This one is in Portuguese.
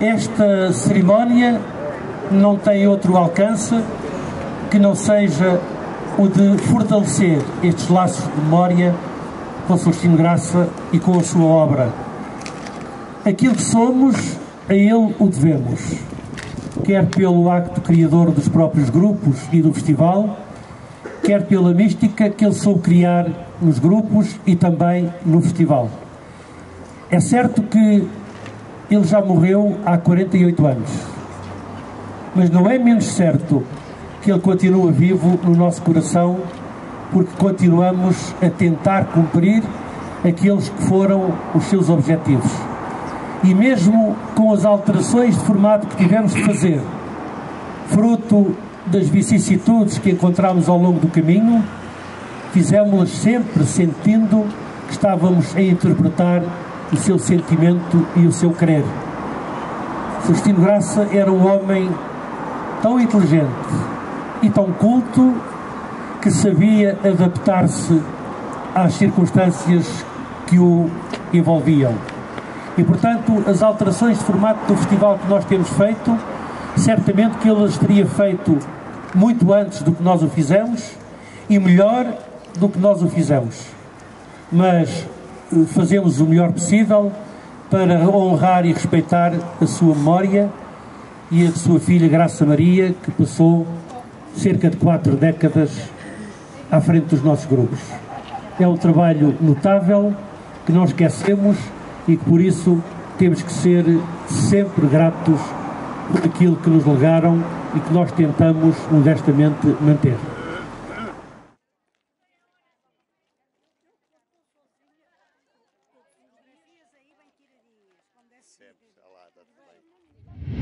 Esta cerimónia não tem outro alcance que não seja o de fortalecer estes laços de memória com Celestino Graça e com a sua obra. Aquilo que somos, a ele o devemos, quer pelo acto criador dos próprios grupos e do festival, quer pela mística que ele soube criar nos grupos e também no festival. É certo que ele já morreu há 48 anos, mas não é menos certo que ele continua vivo no nosso coração, porque continuamos a tentar cumprir aqueles que foram os seus objetivos. E mesmo com as alterações de formato que tivemos de fazer, fruto das vicissitudes que encontramos ao longo do caminho, fizemos-las sempre sentindo que estávamos a interpretar o seu sentimento e o seu querer. Celestino Graça era um homem tão inteligente e tão culto que sabia adaptar-se às circunstâncias que o envolviam. E, portanto, as alterações de formato do festival que nós temos feito, certamente que ele as teria feito muito antes do que nós o fizemos e melhor do que nós o fizemos. Mas fazemos o melhor possível para honrar e respeitar a sua memória e a de sua filha Graça Maria, que passou cerca de quatro décadas à frente dos nossos grupos. É um trabalho notável que não esquecemos e que por isso temos que ser sempre gratos por aquilo que nos legaram e que nós tentamos modestamente manter. recebe salada também.